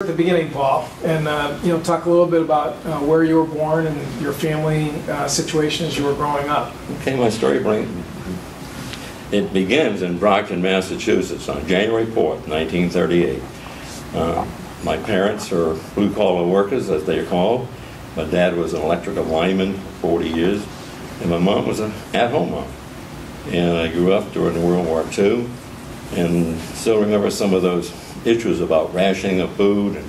At the beginning, Paul, and uh, you know, talk a little bit about uh, where you were born and your family uh, situation as you were growing up. Okay, my story it begins in Brockton, Massachusetts on January 4th, 1938. Uh, my parents are blue collar workers, as they are called. My dad was an electrical lineman for 40 years, and my mom was an at home mom. And I grew up during World War II, and still remember some of those issues about rationing of food and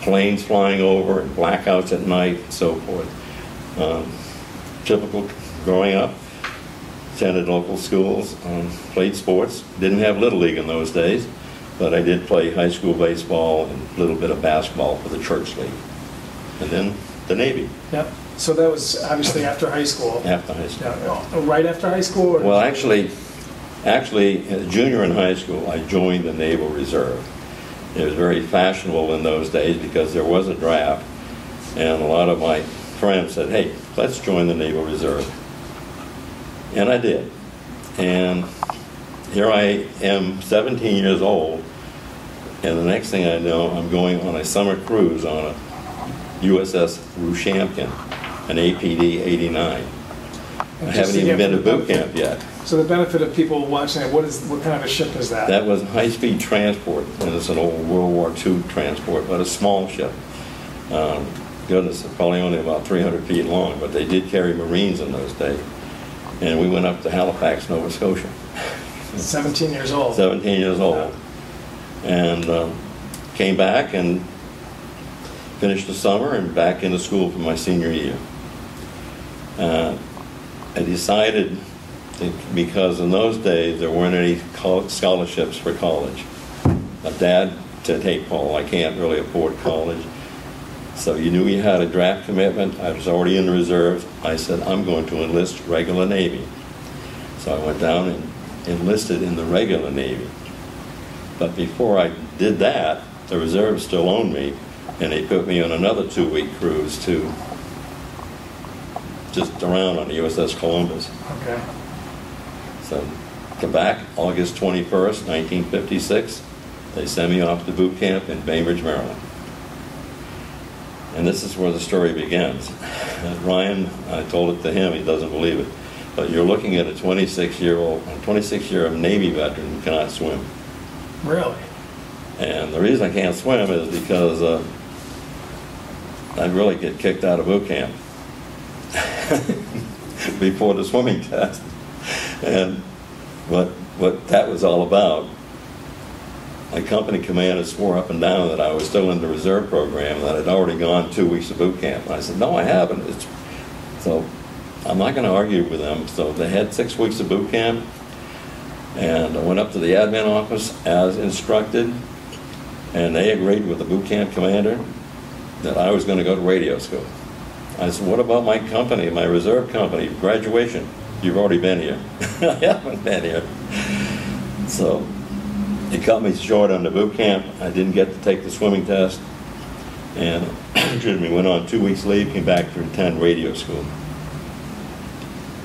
planes flying over and blackouts at night and so forth. Um, typical growing up. Attended local schools, um, played sports. Didn't have Little League in those days, but I did play high school baseball and a little bit of basketball for the church league. And then the Navy Yep. So that was obviously after high school. after high school. Yeah, oh, right after high school? Or? Well, actually, actually, junior in high school, I joined the Naval Reserve. It was very fashionable in those days because there was a draft, and a lot of my friends said, "Hey, let's join the Naval Reserve," and I did. And here I am, 17 years old, and the next thing I know, I'm going on a summer cruise on a USS Ruchamkin, an APD 89. I haven't even been to boot camp yet. So the benefit of people watching it, what is what kind of a ship is that? That was high-speed transport, and it's an old World War II transport, but a small ship. Um, goodness, probably only about 300 feet long, but they did carry Marines in those days. And we went up to Halifax, Nova Scotia, 17 years old. 17 years old, and um, came back and finished the summer and back into school for my senior year. Uh, I decided, because in those days there weren't any scholarships for college. My dad said, "Hey, Paul, I can't really afford college." So you knew you had a draft commitment. I was already in the reserves. I said, "I'm going to enlist regular Navy." So I went down and enlisted in the regular Navy. But before I did that, the reserves still owned me, and they put me on another two-week cruise to just around on the USS Columbus. Okay. So come back August 21st, 1956. They send me off to boot camp in Bainbridge, Maryland. And this is where the story begins. Ryan, I told it to him, he doesn't believe it. But you're looking at a 26-year-old, a 26-year old Navy veteran who cannot swim. Really? And the reason I can't swim is because uh, I'd really get kicked out of boot camp before the swimming test. And what, what that was all about, my company commander swore up and down that I was still in the reserve program, that I'd already gone two weeks of boot camp. And I said, no, I haven't. It's, so I'm not going to argue with them. So they had six weeks of boot camp. And I went up to the admin office as instructed, and they agreed with the boot camp commander that I was going to go to radio school. I said, what about my company, my reserve company, graduation? You've already been here. I haven't been here. So it cut me short on the boot camp. I didn't get to take the swimming test. And, excuse me, went on two weeks leave, came back to attend radio school.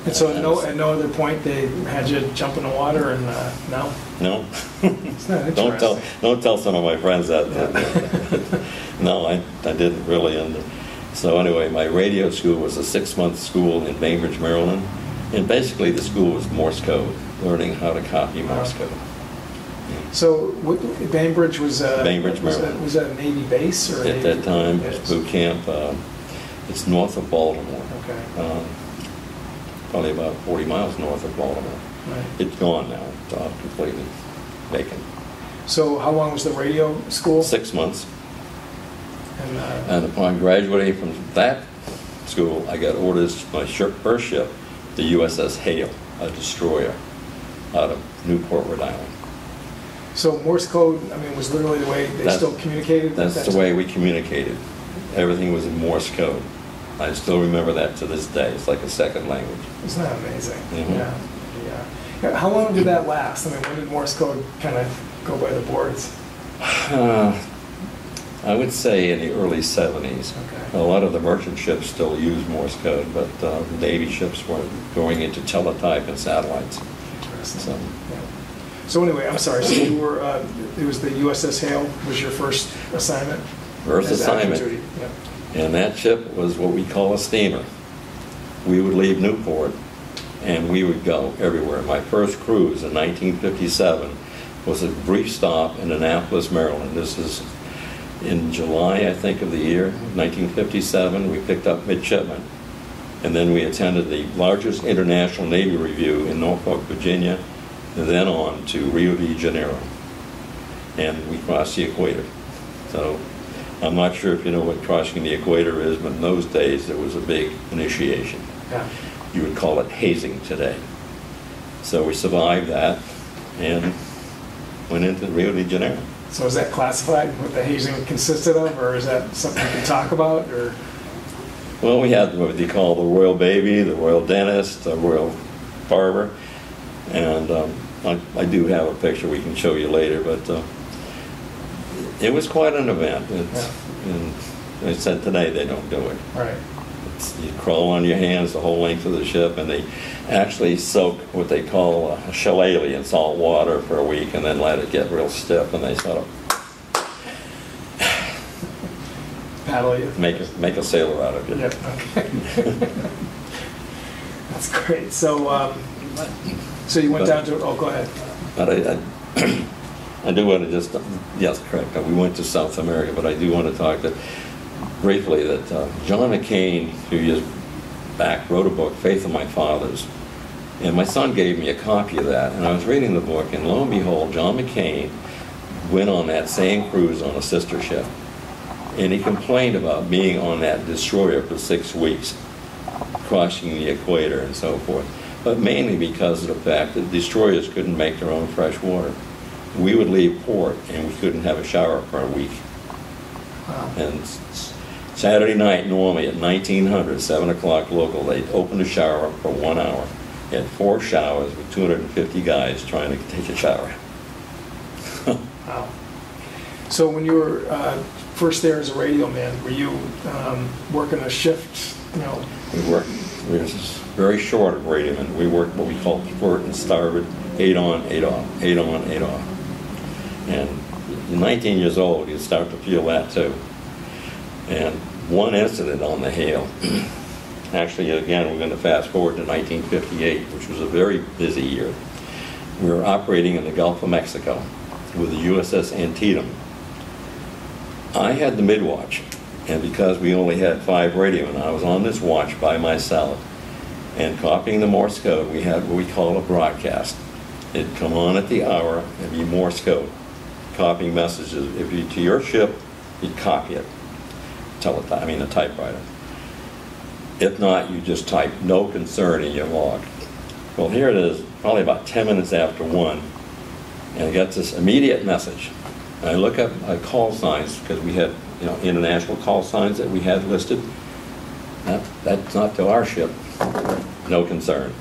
And so at no, at no other point they had you jump in the water and, uh, no? No? It's not Don't tell, don't tell some of my friends that. No, I, I didn't really. And so anyway, my radio school was a six-month school in Bainbridge, Maryland. And basically, the school was Morse code, learning how to copy Morse code. So Bainbridge was a... Bainbridge, was that- Maryland. Was a Navy base or? At that time, it was boot camp. Uh, it's north of Baltimore, Okay, uh, probably about 40 miles north of Baltimore. right. It's gone now. It's completely vacant. So how long was the radio school? Six months. And, uh, And upon graduating from that school, I got orders to my first ship, the USS Hale, a destroyer, out of Newport, Rhode Island. So Morse code, I mean, was literally the way they That's- still communicated? at That's that the way we communicated. Everything was in Morse code. I still remember that to this day. It's like a second language. Isn't that amazing? Mhm. Yeah, yeah. Yeah, How long did that last? I mean, when did Morse code kind of go by the boards? Uh, I would say in the early 70s. Okay. A lot of the merchant ships still use Morse code, but uh, Navy ships were going into teletype and satellites. So, Yeah. So anyway, I'm sorry, so you were, uh, it was the USS Hale was your first assignment? First assignment. yep. And that ship was what we call a steamer. We would leave Newport and we would go everywhere. My first cruise in 1957 was a brief stop in Annapolis, Maryland. This is in July, I think, of the year 1957. We picked up midshipmen. And then we attended the largest international Navy review in Norfolk, Virginia, and then on to Rio de Janeiro. And we crossed the equator. So I'm not sure if you know what crossing the equator is, but in those days, there was a big initiation. Yeah. You would call it hazing today. So we survived that and went into Rio de Janeiro. So is that classified, what the hazing consisted of, or is that something we can talk about, or? Well, we had what they call the royal baby, the royal dentist, the royal barber, and um, I, I do have a picture we can show you later, but uh, it was quite an event. It's, And they said today they don't do it. Right. You crawl on your hands the whole length of the ship, and they actually soak what they call a shillelagh in salt water for a week, and then let it get real stiff, and they sort of Paddle you. make a, make a sailor out of you. Yep, okay. That's great. So, um, so you went down to, oh, go ahead. But I, I, I do want to just, yes, correct, we went to South America, but I do want to talk that, briefly, that uh, John McCain, a few years back, wrote a book, Faith of My Fathers, and my son gave me a copy of that, and I was reading the book, and lo and behold, John McCain went on that same cruise on a sister ship, and he complained about being on that destroyer for six weeks, crossing the equator and so forth, but mainly because of the fact that destroyers couldn't make their own fresh water. We would leave port and we couldn't have a shower for a week. Wow. And Saturday night, normally at 1900, 7 o'clock local, they'd open the shower for one hour. Had four showers with 250 guys trying to take a shower. Wow. So when you were uh, first there as a radio man, were you um, working a shift, you know? We worked, we were very short of radiomen. We worked what we call port and starboard, eight on, eight off, eight on, eight off. And 19 years old, you start to feel that too. And one incident on the Hale, actually, again, we're going to fast forward to 1958, which was a very busy year. We were operating in the Gulf of Mexico with the USS Antietam. I had the midwatch, and because we only had five radiomen, I was on this watch by myself. And copying the Morse code, we had what we call a broadcast. It'd come on at the hour, it'd be Morse code, copying messages. If you, to your ship, you'd copy it, teletype, I mean a typewriter. If not, you just type no concern in your log. Well, here it is, probably about 10 minutes after one, and I got this immediate message. And I look up uh, call signs, because we had, you know, international call signs that we had listed. That, that's not to our ship, no concern.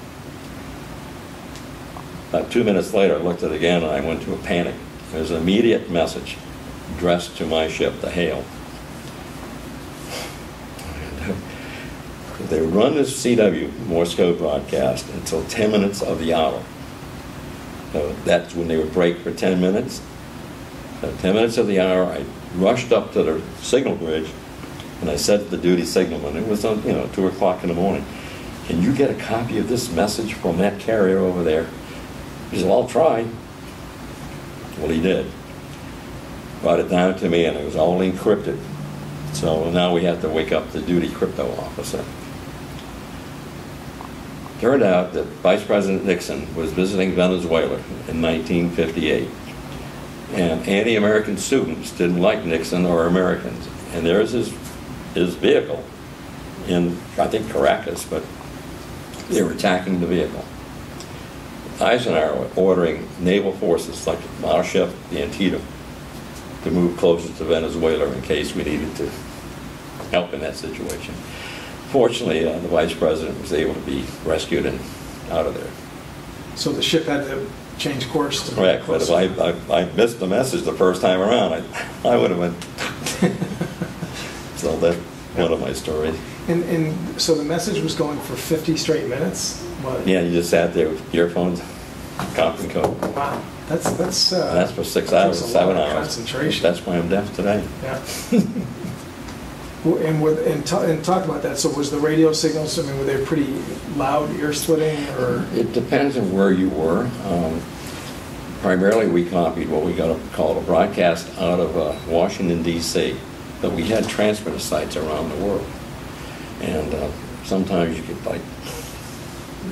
About two minutes later, I looked at it again and I went to a panic. There's an immediate message addressed to my ship, the Hale. They run this CW Morse code broadcast until 10 minutes of the hour. So that's when they would break for 10 minutes. At 10 minutes of the hour, I rushed up to the signal bridge and I said to the duty signalman, it was on, you know, 2 o'clock in the morning, can you get a copy of this message from that carrier over there? He said, I'll try. Well, he did. Brought it down to me and it was all encrypted. So now we have to wake up the duty crypto officer. Turned out that Vice President Nixon was visiting Venezuela in 1958. And anti-American students didn't like Nixon or Americans. And there's his, his vehicle in, I think, Caracas, but they were attacking the vehicle. Eisenhower ordering naval forces like our ship, the Antietam, to move closer to Venezuela in case we needed to help in that situation. Fortunately, uh, the vice president was able to be rescued and out of there. So the ship had to change course to. Correct, but if I, I, I missed the message the first time around, I, I would have went. So that's one of my stories. And, and so the message was going for 50 straight minutes? What? Yeah, you just sat there with earphones, copy and. Wow. That's, that's. uh, that's for six hours, seven hours. Concentration. That's why I'm deaf today. Yeah. And with, and and talk about that, so was the radio signals, I mean, were they pretty loud, ear splitting, or? It depends on where you were. Um, Primarily, we copied what we got a- called a broadcast out of uh, Washington DC, but we had transmitter sites around the world. And uh, sometimes you could like,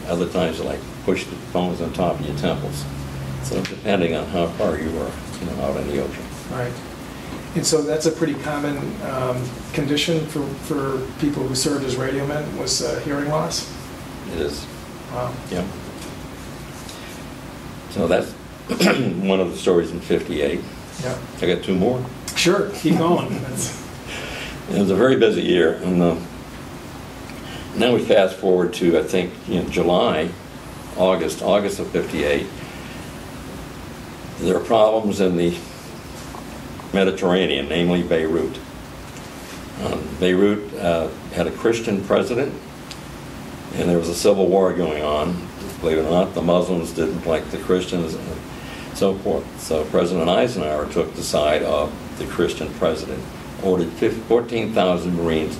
other times like push the phones on top of your temples. So depending on how far you were, you know, out in the ocean. Right. And so that's a pretty common um, condition for, for people who served as radio men, was uh, hearing loss? It is, Wow. yeah. So that's one of the stories in 58. Yeah. I got two more. Sure, keep going. It was a very busy year, and uh, now we fast forward to, I think, you know, July, August, August of '58. There are problems in the Mediterranean, namely Beirut. Um, Beirut uh, had a Christian president, and there was a civil war going on. Believe it or not, the Muslims didn't like the Christians, and so forth. So President Eisenhower took the side of the Christian president, ordered 14,000 Marines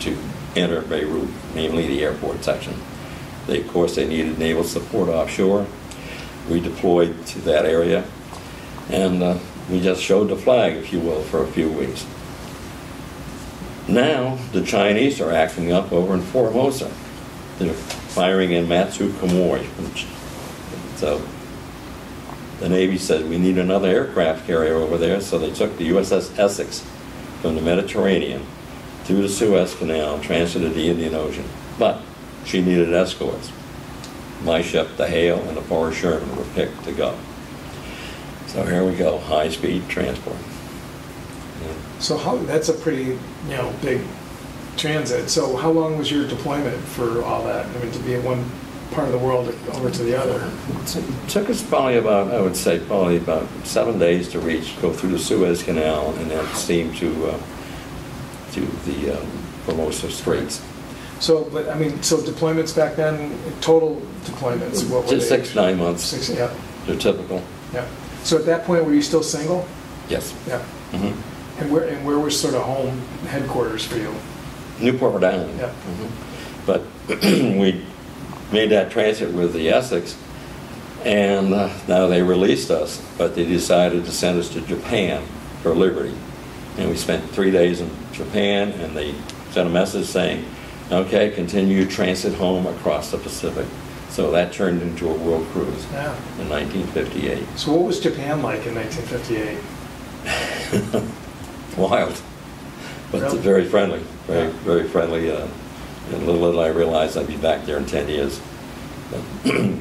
to enter Beirut, namely the airport section. They, of course, they needed naval support offshore. We deployed to that area, and uh, we just showed the flag, if you will, for a few weeks. Now, the Chinese are acting up over in Formosa. They're firing in Matsu which- So the Navy said, we need another aircraft carrier over there, so they took the USS Essex from the Mediterranean through the Suez Canal, and transited the Indian Ocean. But she needed escorts. My ship, the Hale and the Forrest Sherman, were picked to go. So here we go, high-speed transport. So how, that's a pretty, you know, big transit. So how long was your deployment for all that? I mean, to be in one part of the world over to the other? It took us probably about, I would say, probably about seven days to reach, go through the Suez Canal and then steam to, uh, to the um, Formosa Straits. So, but, I mean, so deployments back then, total deployments, what were they? Six, nine months, Six, yeah, they're typical. yeah. So at that point, were you still single? Yes. Yeah. Mhm. And where, and where was sort of home headquarters for you? Newport, Rhode Island. Yeah. Mhm. But we made that transit with the Essex, and uh, now they released us, but they decided to send us to Japan for Liberty. And we spent three days in Japan, and they sent a message saying, okay, continue transit home across the Pacific. So that turned into a world cruise Yeah. in 1958. So what was Japan like in 1958? Wild, but Really? very friendly, very, Yeah. very friendly. Uh, and little did I realize I'd be back there in 10 years.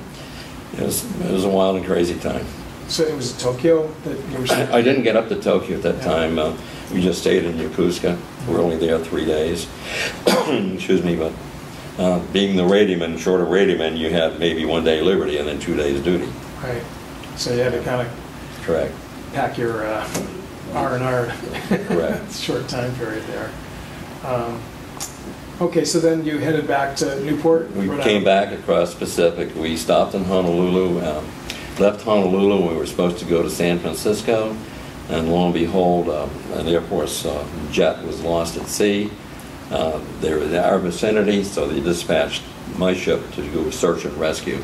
It, was, it was a wild and crazy time. So it was Tokyo that you were I, I didn't get up to Tokyo at that Yeah. time. Uh, we just stayed in Yokosuka. We were only there three days. Excuse me, but uh, being the radioman, short of radioman, you had maybe one day liberty and then two days duty. Right. So you had to kind of Correct. pack your uh, R and R. Correct. Short time period there. Um, Okay, so then you headed back to Newport? We Rhode came Island? back across Pacific. We stopped in Honolulu, um, left Honolulu. We were supposed to go to San Francisco, and lo and behold, um, an Air Force uh, jet was lost at sea. Uh, they were in our vicinity, so they dispatched my ship to go search and rescue.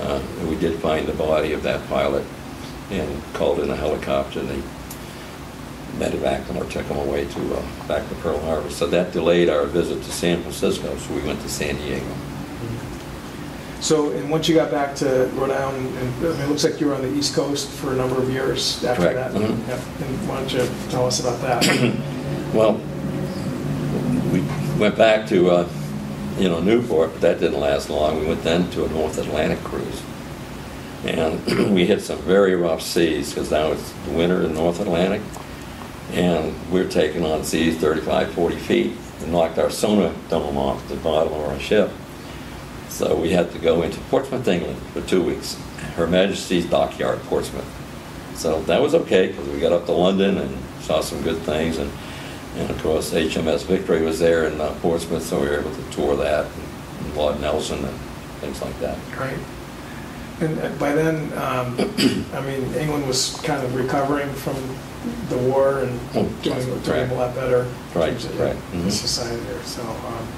Uh, and we did find the body of that pilot and called in a helicopter. And they medevaced him or took him away to uh, back to Pearl Harbor. So that delayed our visit to San Francisco. So we went to San Diego. So, and once you got back to Rhode Island, and I mean, it looks like you were on the East Coast for a number of years after Correct. that. Mhm. Yep. And why don't you tell us about that? Well, we went back to, uh, you know, Newport, but that didn't last long. We went then to a North Atlantic cruise. And we hit some very rough seas because now it's winter in North Atlantic. And we're taking on seas 35, 40 feet and knocked our sonar dome off the bottom of our ship. So we had to go into Portsmouth, England for two weeks, Her Majesty's Dockyard, Portsmouth. So that was okay because we got up to London and saw some good things. And, and of course, HMS Victory was there in uh, Portsmouth, so we were able to tour that and, Lord Nelson and things like that. Right. And uh, by then, um, I mean, England was kind of recovering from the war and Oh, doing, doing correct. a lot better. in Right, terms of right, The mhm. society there, so. um,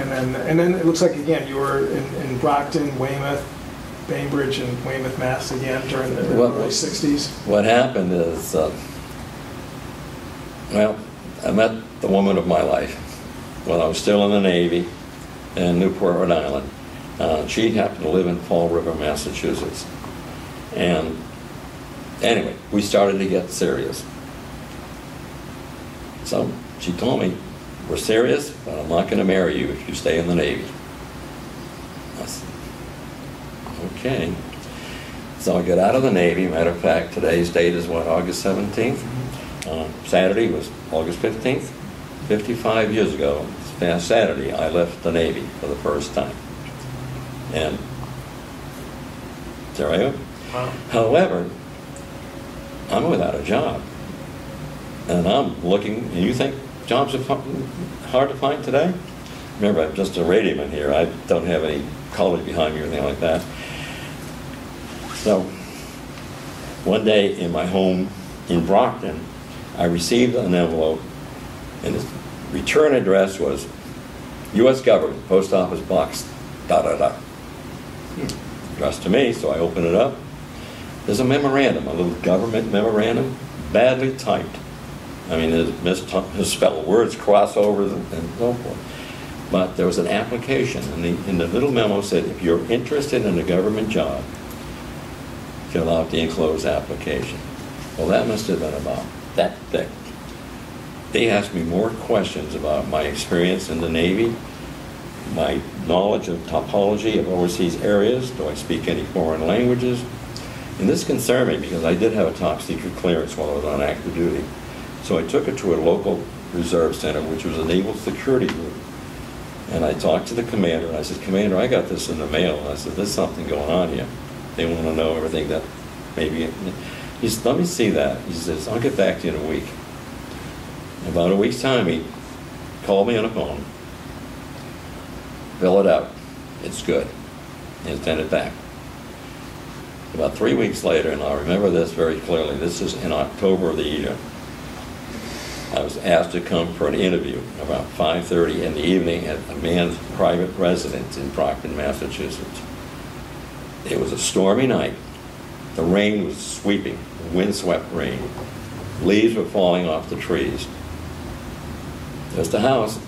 And then, and then it looks like, again, you were in in Brockton, Weymouth, Bainbridge, and Weymouth, Mass. again during the Well- early 60s. What happened is, uh, well, I met the woman of my life when I was still in the Navy in Newport, Rhode Island. Uh, she happened to live in Fall River, Massachusetts. And anyway, we started to get serious. So she told me, We're serious, but I'm not going to marry you if you stay in the Navy. I said, Okay. So I got out of the Navy. Matter of fact, today's date is what, August 17th? Uh, Saturday was August 15th. 55 years ago, this past Saturday, I left the Navy for the first time. And there I am. Wow. However, I'm without a job. And I'm looking, and you think jobs are hard to find today? Remember, I'm just a radioman here. I don't have any college behind me or anything like that. So, one day in my home in Brockton, I received an envelope, and the return address was U.S. Government, Post Office Box, da da da. Addressed to me, so I open it up. There's a memorandum, a little government memorandum, badly typed. I mean, mis- misspelled words, crossovers, and and so forth. But there was an application, and the, and the little memo said, if you're interested in a government job, fill out the enclosed application. Well, that must have been about that thick. They asked me more questions about my experience in the Navy, my knowledge of topology of overseas areas, do I speak any foreign languages? And this concerned me because I did have a top secret clearance while I was on active duty. So I took it to a local reserve center, which was a naval security group. And I talked to the commander, and I said, Commander, I got this in the mail. And I said, there's something going on here. They want to know everything that maybe, he said, let me see that. He says, I'll get back to you in a week. About a week's time, he called me on the phone. Fill it out. It's good. And send it back. About three weeks later, and I remember this very clearly, this is in October of the year, I was asked to come for an interview about 5:30 in the evening at a man's private residence in Brockton, Massachusetts. It was a stormy night. The rain was sweeping, windswept rain. Leaves were falling off the trees. There's the house.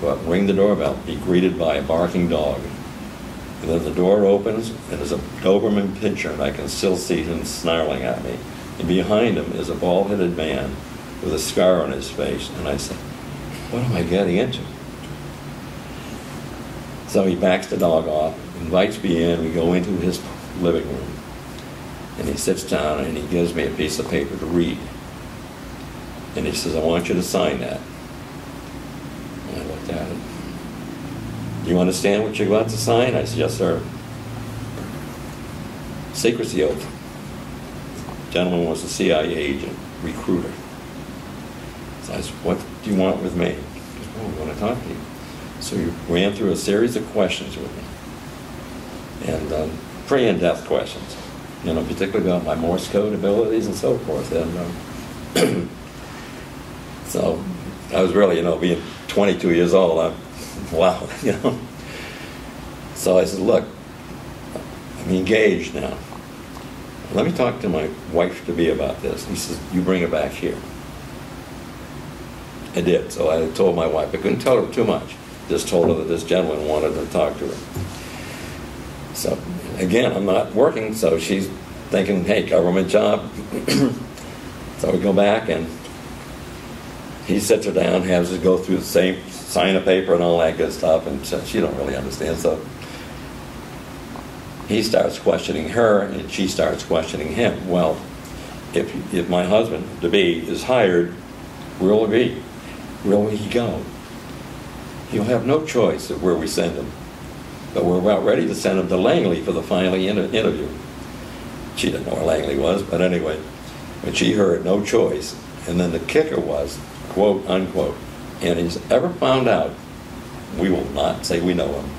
Go up, ring the doorbell, be greeted by a barking dog. And then the door opens, and there's a Doberman pinscher, and I can still see him snarling at me. And behind him is a bald-headed man with a scar on his face. And I said, what am I getting into? So he backs the dog off, invites me in, we go into his living room. And he sits down and he gives me a piece of paper to read. And he says, I want you to sign that. And I looked at it. Do you understand what you're about to sign? I said, yes, sir. Secrecy oath. Gentleman was a CIA agent, recruiter. So I said, what do you want with me? He goes, oh, I want to talk to you. So he ran through a series of questions with me. And um, pretty in-depth questions, you know, particularly about my Morse code abilities and so forth. And um, so I was really, you know, being 22 years old, I'm, wow, you know. So I said, look, I'm engaged now. Let me talk to my wife to be about this. He says, you bring her back here. I did. So I told my wife. I couldn't tell her too much. Just told her that this gentleman wanted to talk to her. So again, I'm not working, so she's thinking, hey, government job. so we go back and he sits her down, has her go through the same, sign a paper and all that good stuff, and she don't really understand. So he starts questioning her, and she starts questioning him. Well, if, if my husband, to be, is hired, where will he be? Where will he go? He'll have no choice of where we send him. But we're about ready to send him to Langley for the final inter- interview. She didn't know where Langley was, but anyway, when she heard no choice, and then the kicker was, quote unquote, and he's ever found out, we will not say we know him.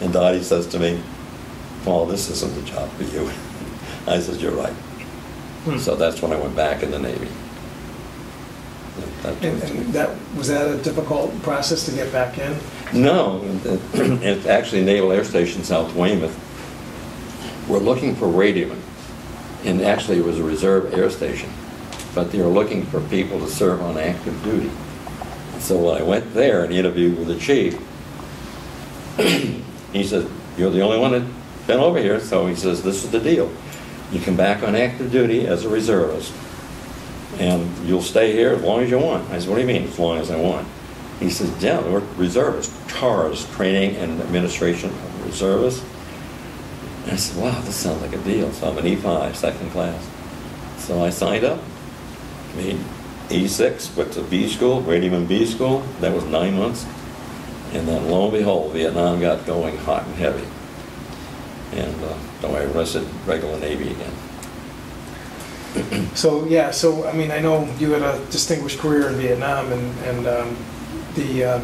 And Dottie says to me, Paul, this isn't the job for you. I said, you're right. Hmm. So that's when I went back in the Navy. That- And, and that, was that a difficult process to get back in? No, it's actually Naval Air Station South Weymouth. We're looking for radiomen, and actually it was a reserve air station, but they were looking for people to serve on active duty. So when I went there and interviewed with the chief, he said, "You're the only one that's been over here," so he says, "This is the deal. You come back on active duty as a reservist, and you'll stay here as long as you want." I said, "What do you mean, as long as I want?" He says, "Yeah, we're reservists, TARS, Training and Administration of Reservists." And I said, "Wow, this sounds like a deal." So I'm an E5, second class. So I signed up, made E6, went to B school, Radioman B school. That was nine months. And then lo and behold, Vietnam got going hot and heavy. And uh, so I enlisted regular Navy again. So, yeah, so, I mean, I know you had a distinguished career in Vietnam, and, and um, the, um,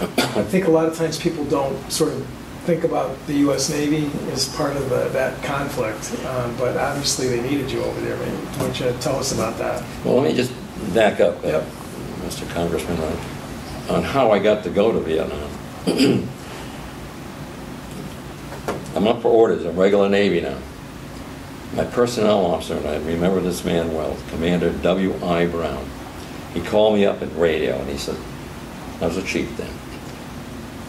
I think a lot of times people don't sort of think about the US Navy as part of the- that conflict, um, but obviously they needed you over there. Maybe, why don't you tell us about that? Well, let me just back up, uh, Yep. Mr. Congressman, on, on how I got to go to Vietnam. I'm up for orders, I'm regular Navy now. My personnel officer, and I remember this man well, Commander W.I. Brown, he called me up at radio and he said, I was a chief then.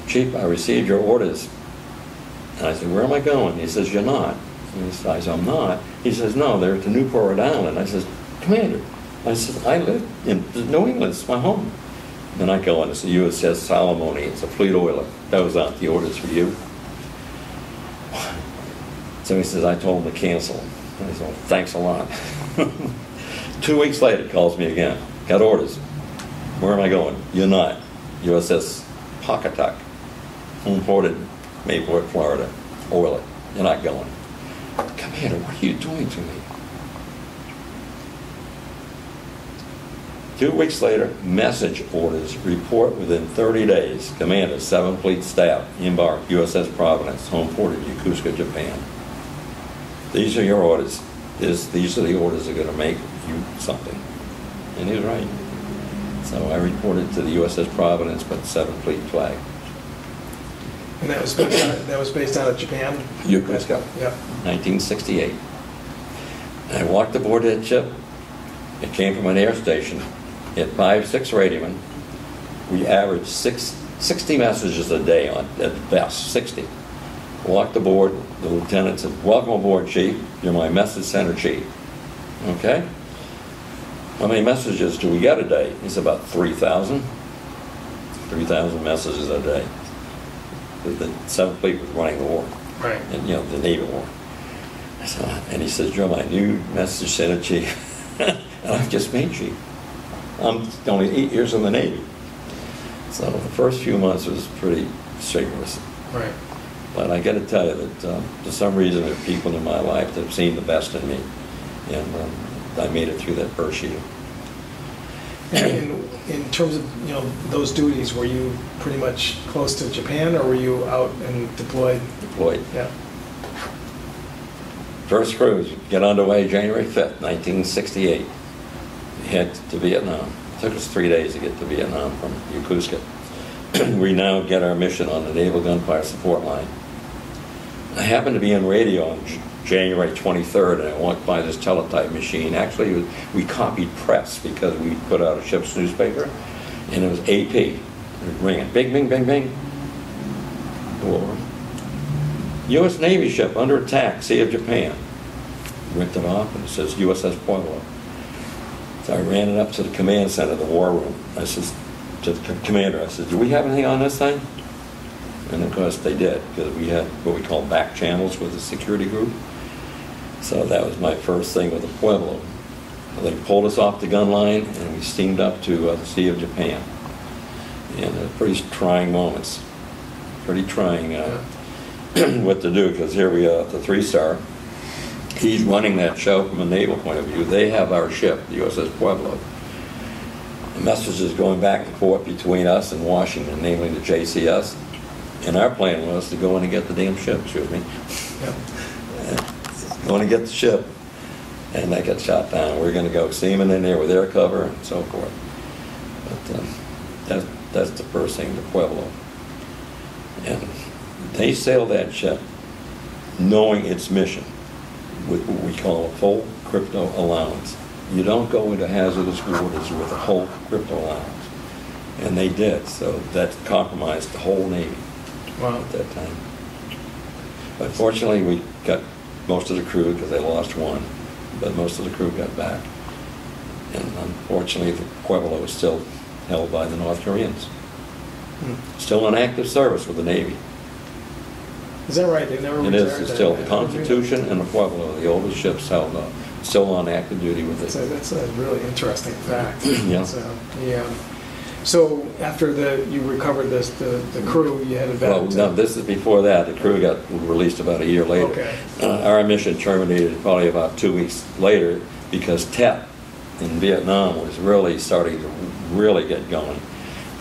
Chief, I received your orders. And I said, where am I going? He says, you're not. And he says, I'm not. He says, no, they're to Newport, Rhode Island. I says, Commander, I said, I live in New England, it's my home. Then I go and it's the USS Salamonie, it's a fleet oiler. That was out the orders for you. So he says, I told him to cancel. I said, well, thanks a lot. Two weeks later, he calls me again. Got orders. Where am I going? You're not. USS Pawcatuck, home ported Mayport, Florida. Oh, Oil it. You're not going. Commander, what are you doing to me? Two weeks later, message orders report within 30 days. Commander, 7th Fleet Staff, embark USS Providence, home ported Yokosuka, Japan. These are your orders. This, these are the orders that are going to make you something. And he was right. So I reported to the USS Providence, but 7th Fleet flag. And that was based out, that was based out of Japan? Yokosuka. Yeah. 1968. I walked aboard that ship. It came from an air station. It five, six radiomen. We averaged six, 60 messages a day on, at best, 60. Walked aboard, the lieutenant said, welcome aboard, chief. You're my message center chief. Okay? How many messages do we get a day? He said, about 3,000. 3,000 messages a day. The, 7th Fleet was running the war Right. and, you know, the Navy War. So, and he says, you're my new message center chief. and I've just made chief. I'm only eight years in the Navy. So the first few months was pretty strenuous. Right. But I got to tell you that um, for some reason there are people in my life that have seen the best in me. And um, I made it through that first year. And in, in terms of, you know, those duties, were you pretty much close to Japan, or were you out and deployed? Deployed. Yeah. First cruise, get underway January 5th, 1968. Head to Vietnam. It took us three days to get to Vietnam from Yokosuka. we now get our mission on the Naval Gunfire Support Line. I happened to be on radio on January 23rd, and I walked by this teletype machine. Actually, was- we copied press because we put out a ship's newspaper, and it was AP. Ringing, bing, bing, bing, bing. War. U.S. Navy ship under attack, Sea of Japan. Ripped it off, and it says USS Pueblo. So I ran it up to the command center, the war room. I says to the commander, I said, "Do we have anything on this thing?" And of course they did, because we had what we call back channels with the security group. So that was my first thing with the Pueblo. They pulled us off the gun line, and we steamed up to uh, the Sea of Japan. And uh, pretty trying moments, pretty trying. Uh, what to do because here we are at the three star. He's running that show from a naval point of view. They have our ship, the USS Pueblo. The message is going back and forth between us and Washington, namely the JCS. And our plan was to go in and get the damn ship, excuse me. Yeah. Going to get the ship, and they got shot down. We're going to go seamen in there with air cover and so forth. But um, that's, that's the first thing, the Pueblo. And they sailed that ship knowing its mission with what we call a full crypto allowance. You don't go into hazardous waters with a whole crypto allowance. And they did, so that compromised the whole Navy Wow. at that time. But fortunately, we got most of the crew because they lost one, but most of the crew got back. And unfortunately, the Pueblo is still held by the North Koreans. Hmm. Still in active service with the Navy. Is that right? They never It is, it's still the Constitution and the Pueblo, the oldest ships held up, still on active duty with That's a, that's a really interesting fact. Yeah. So, yeah. So after the, you recovered this, the, the crew, you headed back Well, no, this is before that, the crew got released about a year later. Okay. Uh, Our mission terminated probably about two weeks later because Tet in Vietnam was really starting to really get going.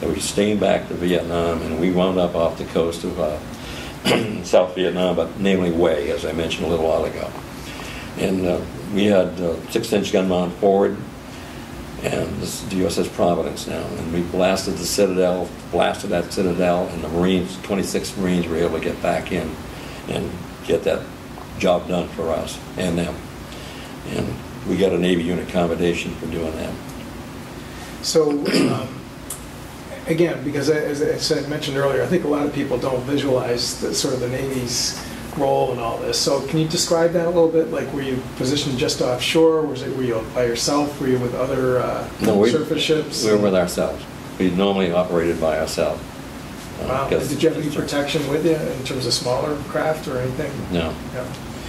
So we steamed back to Vietnam and we wound up off the coast of uh, South Vietnam, but namely Hue, as I mentioned a little while ago. And uh, we had uh, six-inch gun mount forward, and this is the USS Providence now. And we blasted the Citadel, blasted that Citadel, and the Marines, 26 Marines were able to get back in and get that job done for us and them. And we got a Navy unit commendation for doing that. So, um, again, because as I said, mentioned earlier, I think a lot of people don't visualize the, sort of the Navy's role in all this. So can you describe that a little bit? Like, were you positioned just offshore? Was it, were you by yourself? Were you with other uh, No, we- surface ships? We were with ourselves. We normally operated by ourselves. Uh, Wow. Did you have any protection with you in terms of smaller craft or anything? No. No.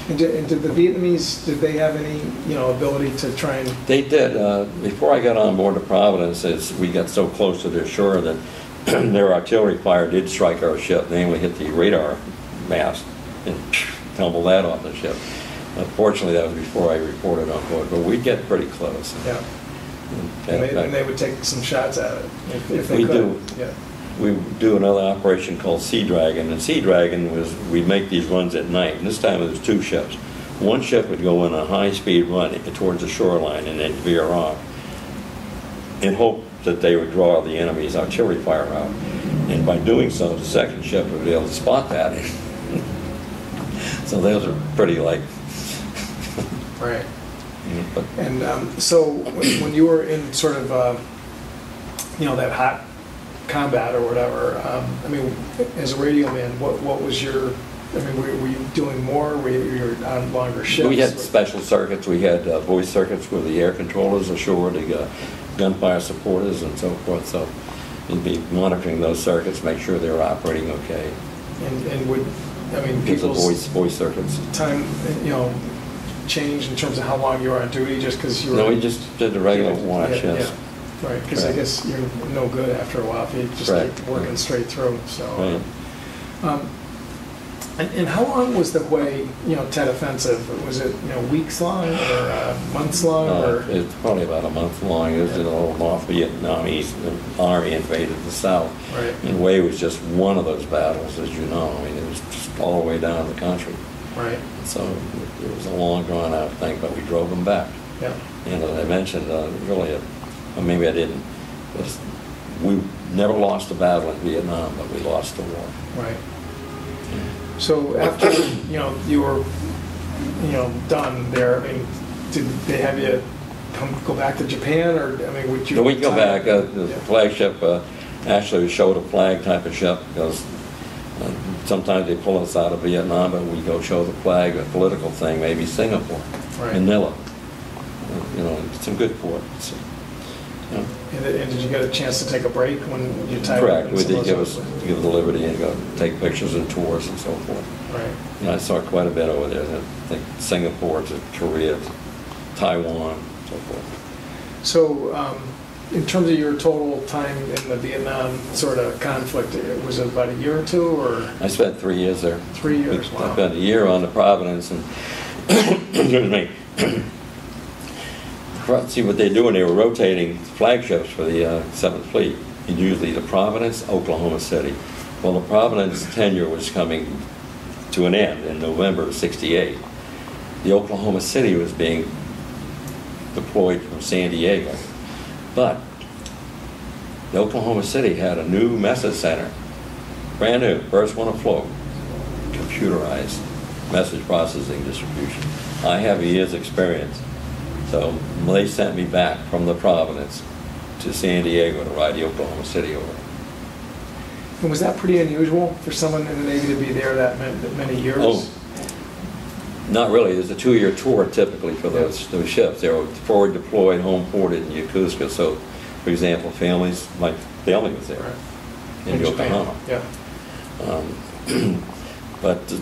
And did, and did the Vietnamese, did they have any, you know, ability to try and, They did. Uh, Before I got on board the Providence, as we got so close to their shore that their artillery fire did strike our ship, namely hit the radar mast and tumbled that off the ship. Unfortunately, that was before I reported on board, but we'd get pretty close. yeah, and they, and they would take some shots at it if, if they We could? do. Yeah, We do another operation called Sea Dragon, and Sea Dragon was, we'd make these runs at night, and this time it was two ships. One ship would go in a high-speed run towards the shoreline and then veer off in hope that they would draw the enemy's artillery fire out. And by doing so, the second ship would be able to spot that. So those are pretty like, right. but And um, so when when you were in sort of, uh, you know, that hot combat or whatever, um, I mean, as a radio man, what, what was your, I mean, were were you doing more? Were you you on longer shifts? We had special circuits, we had uh, voice circuits with the air controllers ashore, the uh, gunfire supporters and so forth, so you'd be monitoring those circuits, make sure they were operating okay. And, and would, I mean, Because of people's voice, voice circuits. time, you know, change in terms of how long you were on duty, just because you were... No, we just did the regular watch, Yeah, yes. yeah. Right, because I Right. guess you're no good after a while if you just Right. keep working straight through, so... Right. Um, And, and how long was the way, you know, Tet offensive? Was it, you know, weeks long or uh, months long Uh, or? It's probably about a month long, it was an old North Vietnamese army invaded the south. Right. And Hue was just one of those battles, as you know, I mean, it was all the way down the country. Right, So it was a long drawn out thing, but we drove them back. yeah, And as I mentioned, uh, really, uh, or maybe I didn't, was we never lost a battle in Vietnam, but we lost the war. right. So after, you know, you were, you know, done there, I mean, did they have you come, go back to Japan or, I mean, would you? So we go back, uh, the Yeah. flagship uh, actually showed a flag type of ship because sometimes they pull us out of Vietnam, but we go show the flag, a political thing, maybe Singapore, Right. Manila. You know, some good ports. you know. And did and did you get a chance to take a break when you tied? Correct, we did give us, give the liberty and go take pictures and tours and so forth. Right, You know, I saw quite a bit over there, I think Singapore to Korea, to Taiwan, so forth. so, um, in terms of your total time in the Vietnam sort of conflict, it was it about a year or two or I spent three years there. three years? I Wow. spent a year on the Providence and, excuse me. See what they're doing, they were rotating flagships for the uh, Seventh Fleet. And Usually the Providence, Oklahoma City. Well, the Providence tenure was coming to an end in November of 68. The Oklahoma City was being deployed from San Diego. But Oklahoma City had a new message center, brand new, first one afloat, computerized message processing distribution. I have a year's experience. So they sent me back from the Providence to San Diego to ride the Oklahoma City over. And was that pretty unusual for someone in the Navy to be there that many, that many years? Oh. Not really. There's a two-year tour typically for those, those ships. They're forward deployed, home ported in Yokosuka. So, for example, families, my family was there Right. in Japan, Yokohama. Yeah. Um, But uh,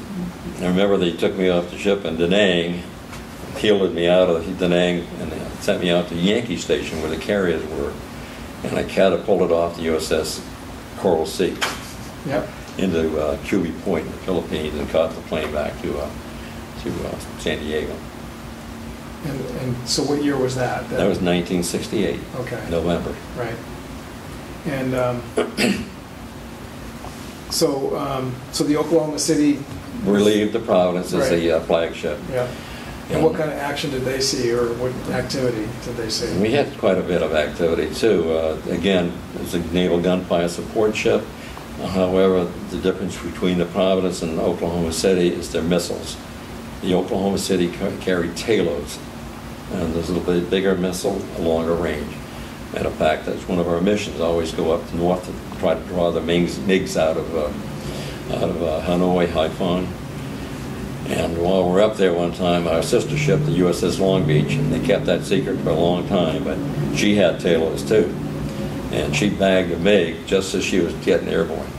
I remember they took me off the ship in Da Nang, heeled me out of Da Nang, and sent me out to Yankee Station where the carriers were. And I catapulted off the USS Coral Sea Yep. into uh, Point in the Philippines and caught the plane back to, uh, to uh, San Diego. And, and so what year was that? That was 1968, Okay. November. Right. And um, so, um, so the Oklahoma City, Relieved the Providence as the uh, flagship. yeah. And what kind of action did they see, or what activity did they see? We had quite a bit of activity too. Uh, Again, it's a naval gunfire support ship. However, the difference between the Providence and Oklahoma City is their missiles. The Oklahoma City ca- carried Talos, and there's a little bit bigger missile, a longer range. Matter of fact, that's one of our missions, I always go up north to try to draw the MiGs MiGs out of, uh, out of uh, Hanoi, Haiphong. And while we're up there one time, our sister ship, the USS Long Beach, and they kept that secret for a long time, but she had Talos too. And she bagged a MiG just as she was getting airborne.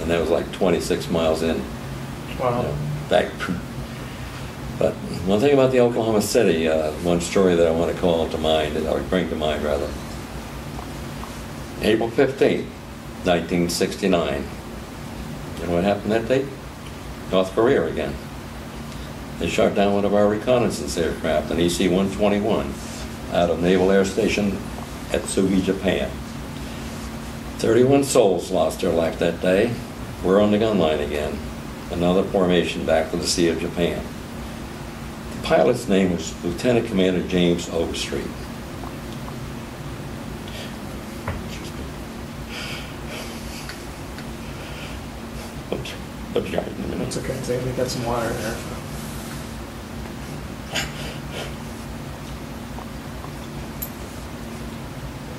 And that was like 26 miles in. Wow. you know, Back. But one thing about the Oklahoma City, uh, one story that I want to call to mind, or bring to mind rather. April 15th, 1969. You know what happened that day? North Korea again. They shot down one of our reconnaissance aircraft, an EC-121, out of Naval Air Station Atsugi, Japan. 31 souls lost their life that day. We're on the gun line again. Another formation back to the Sea of Japan. The pilot's name was Lieutenant Commander James Overstreet. Oops, I'll be right in a minute. That's okay, they they got some water in there.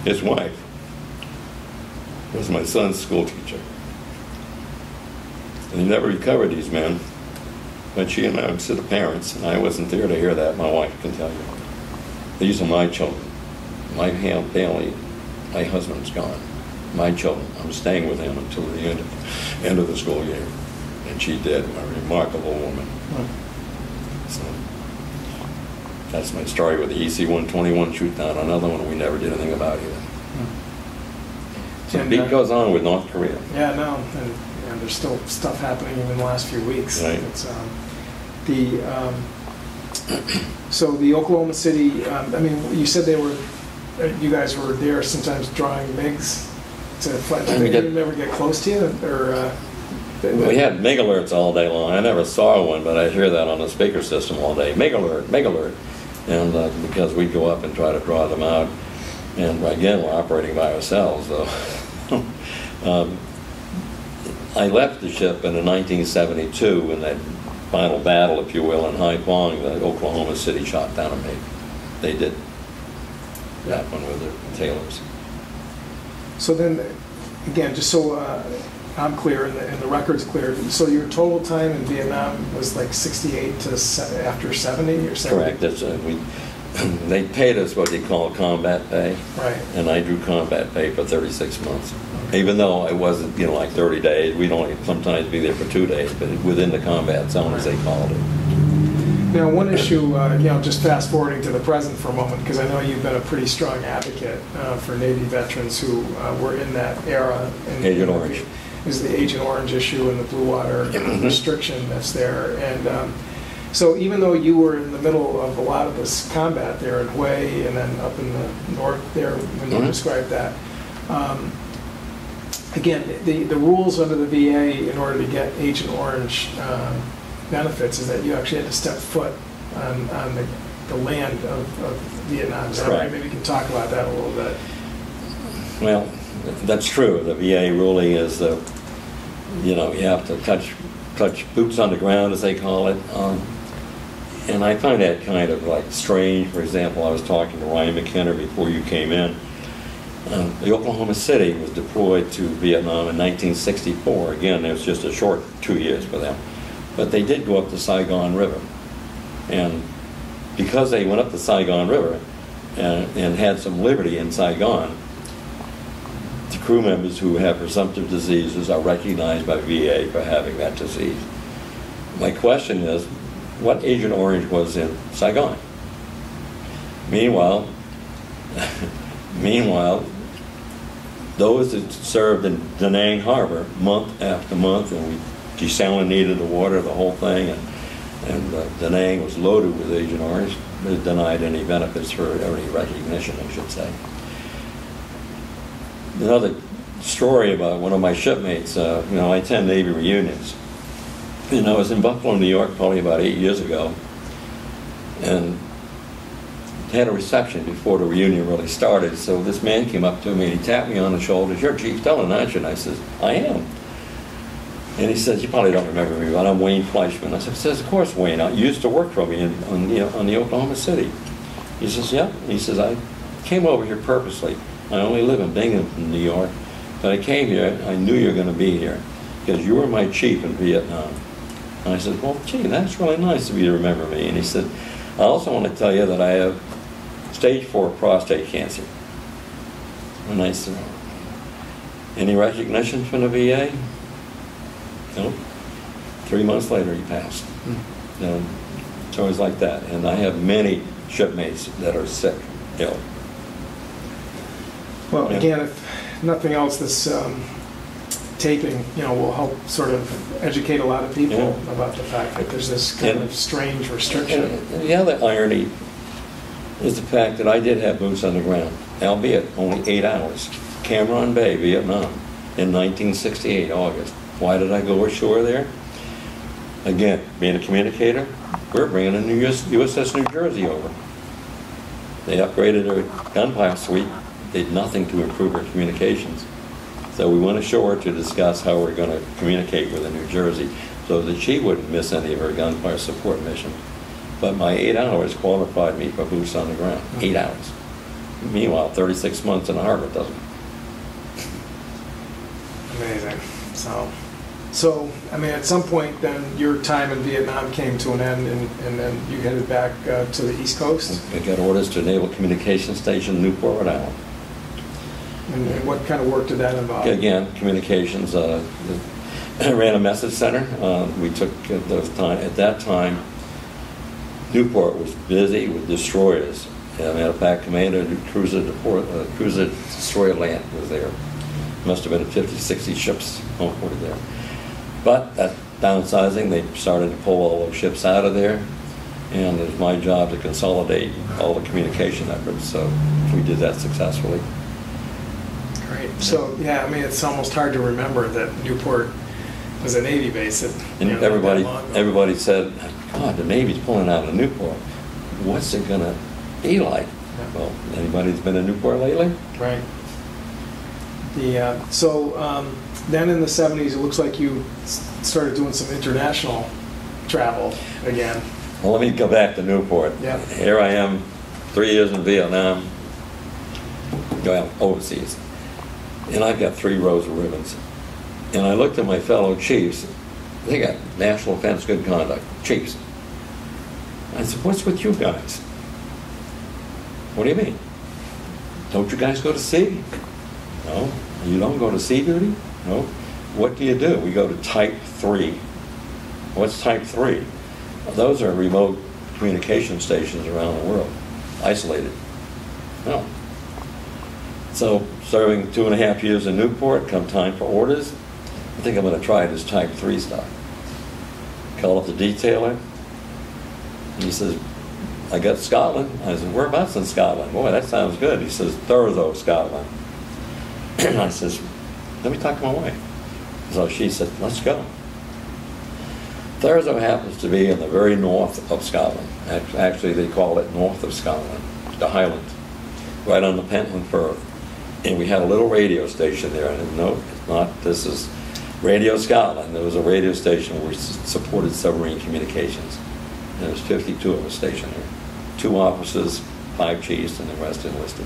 His wife was my son's school teacher. And he never recovered these men. But she announced to the parents, and I wasn't there to hear that, my wife can tell you. These are my children. My family, my husband's gone. My children. I'm staying with him until the end of, end of the school year. And she did, a remarkable woman. So that's my story with the E EC-121 shoot down. Another one we never did anything about either. So the And, uh, goes on with North Korea. Yeah, no, and, and there's still stuff happening even in the last few weeks. Right. It's, um, the, um, so the Oklahoma City, um, I mean, you said they were, uh, you guys were there sometimes drawing MiGs to fly, did they did. never get close to you, or? uh, We had MIG alerts all day long. I never saw one, but I hear that on the speaker system all day. MIG alert, MIG alert. And uh, because we go up and try to draw them out, and again, we're operating by ourselves, though. um, I left the ship in 1972 in that final battle, if you will, in Haiphong, that Oklahoma City shot down a MiG. They did that one with the Talos. So then, again, just so uh, I'm clear and the, and the record's clear, so your total time in Vietnam was like 68 to se- after 70 or 70? Correct. That's, uh, we, they paid us what they call combat pay. Right. and I drew combat pay for 36 months. Even though it wasn't, you know, like 30 days, we'd only sometimes be there for two days, but within the combat zone, as they called it. Now, one issue, uh, you know, just fast forwarding to the present for a moment, because I know you've been a pretty strong advocate uh, for Navy veterans who uh, were in that era. and- Agent Orange. Is the Agent Orange issue and the Blue Water Mhm. restriction that's there. And um, so even though you were in the middle of a lot of this combat there in Hue and then up in the north there, when you Mhm. described that, um, again, the, the rules under the VA in order to get Agent Orange um, benefits is that you actually had to step foot on, on the, the land of, of Vietnam. That right? Maybe we can talk about that a little bit. Well, that's true. The VA ruling is that, you know, you have to touch, touch boots on the ground, as they call it. Um, and I find that kind of like strange. For example, I was talking to Ryan McKenna before you came in. Um, the Oklahoma City was deployed to Vietnam in 1964. Again, it was just a short two years for them. But they did go up the Saigon River. And because they went up the Saigon River and, and had some liberty in Saigon, the crew members who have presumptive diseases are recognized by VA for having that disease. My question is, what Agent Orange was in Saigon? Meanwhile, meanwhile, those that served in Da Nang Harbor month after month, and we desalinated the water, the whole thing, and, and uh, Da Nang was loaded with Agent Orange, was denied any benefits for any recognition, I should say another story about one of my shipmates. Uh, you know, I attend Navy reunions. And I was in Buffalo, New York, probably about eight years ago, and had a reception before the reunion really started. So this man came up to me and he tapped me on the shoulder. You're Chief Dillon, aren't you? And I says, I am. And he says, you probably don't remember me, but I'm Wayne Fleischman. I said, says, of course, Wayne. I used to work for me in, on, the, on the Oklahoma City. He says, yeah. He says, I came over here purposely. I only live in Binghamton, New York. But I came here, I knew you were going to be here because you were my chief in Vietnam. And I said, well, gee, that's really nice of you to remember me. And he said, I also want to tell you that I have stage four prostate cancer. And I said, any recognition from the VA? No. Three months later, he passed. You know, it's always like that. And I have many shipmates that are sick, ill. Well, Yeah. again, if nothing else, this um, taping, you know, will help sort of educate a lot of people Yeah. about the fact that there's this kind And- of strange restriction. And the other irony is the fact that I did have boots on the ground, albeit only eight hours. Cam Ranh Bay, Vietnam, in 1968, August. Why did I go ashore there? Again, being a communicator, we're bringing a new US, USS New Jersey over. They upgraded their gunpowder suite, did nothing to improve our communications. So we went ashore to discuss how we're going to communicate with the New Jersey so that she wouldn't miss any of her gunfire support missions. But my eight hours qualified me for boots on the ground. Eight hours. Meanwhile, 36 months in the harbor doesn't. Amazing. So, so I mean, at some point, then your time in Vietnam came to an end, and, and then you headed back uh, to the East Coast. I got orders to Naval Communication Station, Newport, Rhode Island. And, and what kind of work did that involve? Again, communications. Uh, I ran a message center. Uh, we took at those time at that time. Newport was busy with destroyers. As a matter of fact, Commander Cruiser, Deport, uh, Cruiser Destroyer Land was there. Must have been 50, 60 ships on board there. But that downsizing, they started to pull all those ships out of there, and it was my job to consolidate all the communication efforts. So we did that successfully. Great. So, yeah, I mean, it's almost hard to remember that Newport was a Navy base. That, And you know, everybody, everybody said, God, the Navy's pulling out of Newport. What's it gonna be like? Well, anybody that's been in Newport lately? Right. The, uh, so um, then in the 70s, it looks like you started doing some international travel again. Well, let me go back to Newport. Yeah. Here I am, three years in Vietnam, going overseas. And I've got three rows of ribbons. And I looked at my fellow chiefs, they got National Defense Good Conduct, chiefs. I said, what's with you guys? What do you mean? Don't you guys go to sea? No. You don't go to sea duty? No. What do you do? We go to type three. What's type three? Those are remote communication stations around the world, isolated. No. So, serving two and a half years in Newport, come time for orders, I think I'm going to try this type three stuff. Call up the detailer. He says, I got Scotland. I said, whereabouts in Scotland? Boy, that sounds good. He says, Thurso, Scotland. I says, let me talk to my wife. So she said, let's go. Thurso happens to be in the very north of Scotland. Actually, they call it north of Scotland, the Highlands, right on the Pentland Firth. And we had a little radio station there, and no, it's not, this is Radio Scotland. There was a radio station where we supported submarine communications. There was 52 of us stationed there. Two officers, five chiefs, and the rest enlisted.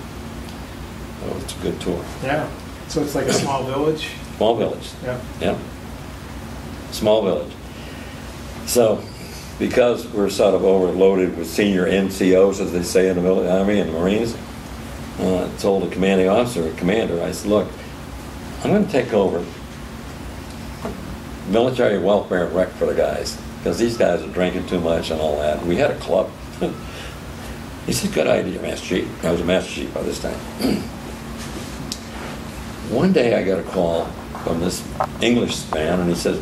So it's a good tour. Yeah, so it's like a small village? Small village, Yeah. yeah. Small village. So, because we're sort of overloaded with senior NCOs, as they say in the mil- Army and Marines, uh, I told the commanding officer, commander, I said, look, I'm going to take over military welfare and rec for the guys, because these guys are drinking too much and all that. We had a club. he said, good idea, Master Chief. I was a Master Chief by this time. One day I got a call from this English man, and he says,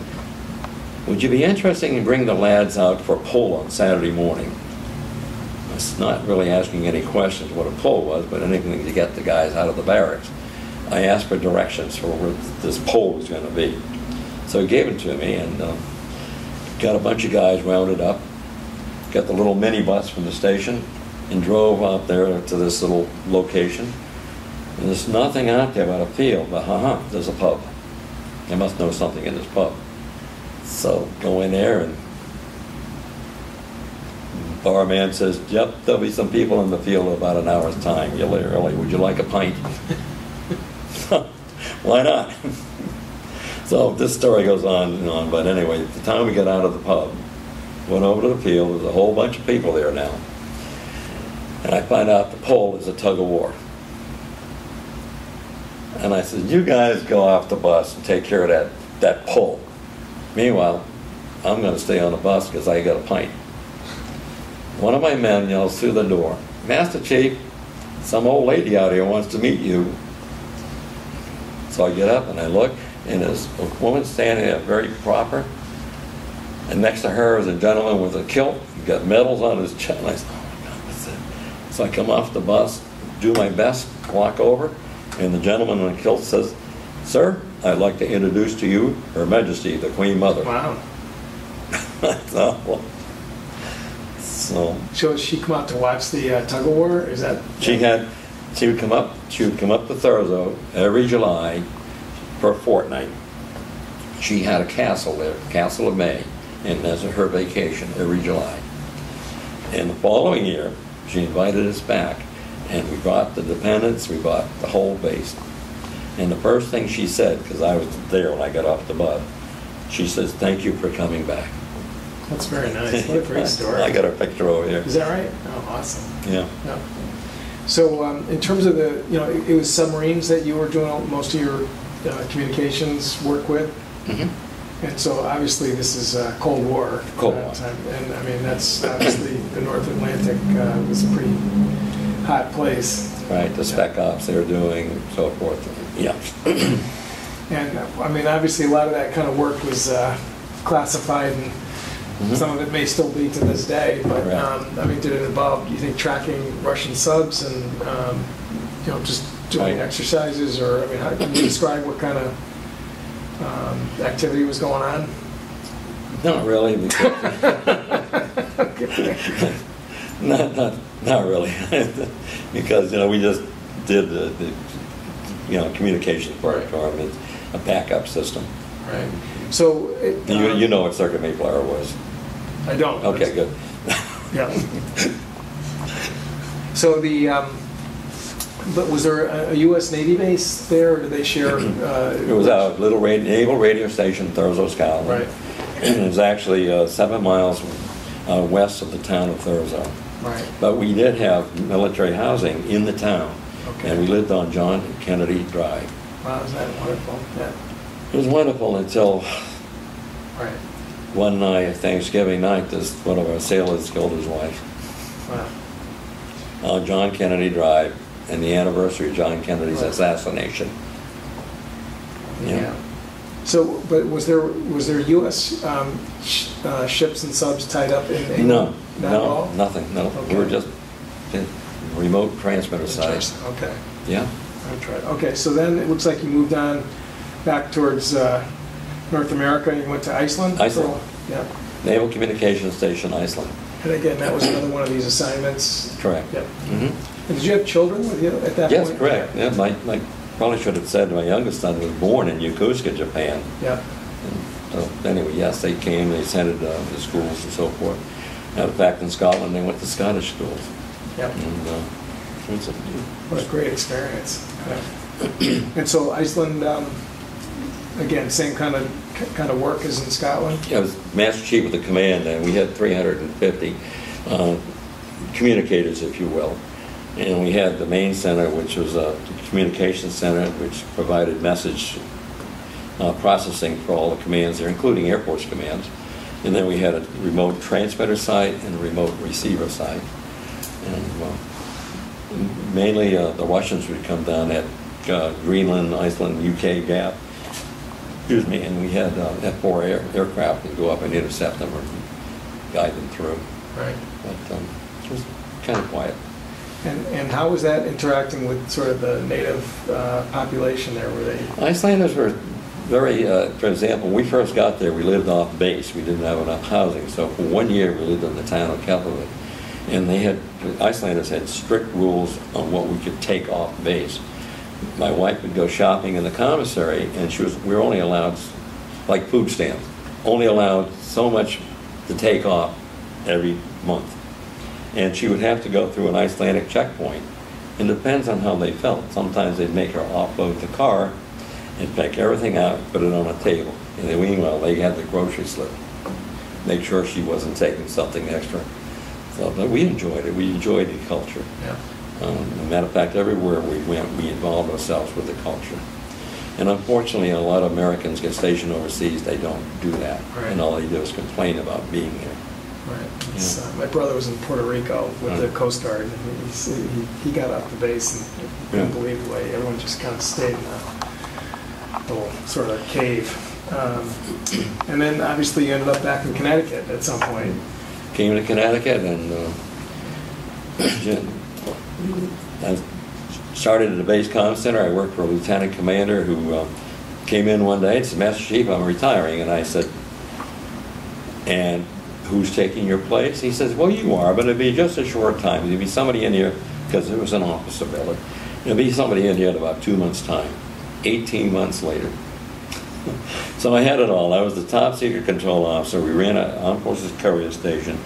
"Would you be interested in bringing the lads out for a pull on Saturday morning?" I was not really asking any questions what a pull was, but anything to get the guys out of the barracks. I asked for directions for where this pole was going to be, so he gave it to me, and uh, got a bunch of guys rounded up, got the little minibus from the station, and drove out there to this little location. And there's nothing out there but a field, but uh-huh, there's a pub. They must know something in this pub. So go in there and barman says, yep, there'll be some people in the field in about an hour's time. You're early. Would you like a pint? Why not? So this story goes on and on, but anyway, the time we got out of the pub, went over to the field, there's a whole bunch of people there now. And I find out the pole is a tug of war. And I said, you guys go off the bus and take care of that, that pole. Meanwhile, I'm gonna stay on the bus because I got a pint. One of my men yells through the door, Master Chief, some old lady out here wants to meet you. So I get up and I look, and there's a woman standing there, very proper. And next to her is a gentleman with a kilt, He's got medals on his chest. And I said, oh my God, what's that? So I come off the bus, do my best, walk over, and the gentleman in the kilt says, Sir, I'd like to introduce to you Her Majesty, the Queen Mother. Wow. Well, so So she come out to watch the uh, tug of war? Is that? she had, she would come up, she would come up to Thurso every July for a fortnight. She had a castle there, Castle of Mey, and that's her vacation every July. And the following year, she invited us back, and we brought the dependents, we bought the whole base. And the first thing she said, because I was there when I got off the bus, she says, "Thank you for coming back." That's very nice. What a great story. I got a picture over here. Is that right? Oh, awesome. Yeah. Yeah. So um, in terms of the, you know, it it was submarines that you were doing most of your uh, communications work with? Mhm. And so obviously this is uh, Cold War. Cold War. And I mean, that's obviously the North Atlantic uh, was a pretty hot place. Right, the spec ops they were doing, so forth. Yeah. And uh, I mean, obviously a lot of that kind of work was uh, classified and Mhm. some of it may still be to this day. But Right. um, I mean, did it involve, do you think, tracking Russian subs and, um, you know, just doing exercises? Or, I mean, how can you describe what kind of um, activity was going on? Not really, because, Okay. not, not, not really. Because, you know, we just did the, the, you know, communication part Right. it's a backup system. Right. So. it, You, um, you know what Circuit Mayflower was. I don't. Okay, good. Yeah. So the, um, but was there a a US Navy base there, or did they share? uh, It was a little radio, naval radio station, Thurso, Scotland. Right. It was actually uh, seven miles uh, west of the town of Thurso. Right. But we did have military housing in the town. Okay. And we lived on John Kennedy Drive. Wow, is that wonderful? Yeah, It was wonderful until right. one night, Thanksgiving night, this, one of our sailors killed his wife Wow. on John Kennedy Drive and the anniversary of John Kennedy's Right. assassination. Yeah. So, but was there, was there US um, sh- uh, ships and subs tied up in? in- No, Not at no, all? nothing, no. We were Okay. just in remote transmitter sites. Interesting, Okay. Yeah, That's right. Okay, so then it looks like you moved on back towards uh, North America, and you went to Iceland? Iceland. Yeah. Naval Communications Station, Iceland. And again, that was another one of these assignments? Correct. Yep. Mhm. Did you have children with you at that point? Yes, correct. Yeah, my, my, probably should have said my youngest son was born in Yokosuka, Japan. Yeah, And So anyway, yes, they came, they attended uh, the schools and so forth. Now, in fact, in Scotland, they went to Scottish schools. yeah. And, uh, a- What a great experience. Yeah. And so Iceland, um, again, same kind of, kind of work as in Scotland? I was Master Chief of the command, and we had 350 uh, communicators, if you will. And we had the main center, which was a communication center, which provided message uh, processing for all the commands there, including Air Force commands. And then we had a remote transmitter site and a remote receiver site. And well, mainly uh, the Russians would come down at uh, Greenland, Iceland, UK gap. Excuse me, and we had uh, F-4 air- aircraft that go up and intercept them or guide them through. Right. But um, it was kind of quiet. And, and how was that interacting with sort of the native uh, population there? Were they, Icelanders were very, uh, for example, when we first got there, we lived off base. We didn't have enough housing. So for one year, we lived in the town of Keflavik. And they had, Icelanders had strict rules on what we could take off base. My wife would go shopping in the commissary, and she was, we were only allowed, like food stamps, only allowed so much to take off every month. And she would have to go through an Icelandic checkpoint. It depends on how they felt. Sometimes they'd make her offload the car and pick everything out, put it on a table. And then meanwhile, they had the grocery slip. Make sure she wasn't taking something extra. So, but we enjoyed it. We enjoyed the culture. yeah, Um, as a matter of fact, everywhere we went, we involved ourselves with the culture. And unfortunately, a lot of Americans get stationed overseas, they don't do that. Right. And all they do is complain about being there. right. It's, uh, My brother was in Puerto Rico with the Coast Guard, and he's- he, he got off the base and Yeah. way everyone just kind of stayed in a little sort of cave. Um, And then obviously you ended up back in Connecticut at some point. Came to Connecticut and uh, I started at the base comm center. I worked for a lieutenant commander who uh, came in one day and said, Master Chief, I'm retiring. And I said, and who's taking your place? He says, well, you are, but it'll be just a short time. There'll be somebody in here, because it was an officer building. There'll be somebody in here in about two months' time. 18 months later. so I had it all. I was the top secret control officer. We ran an armed forces courier station,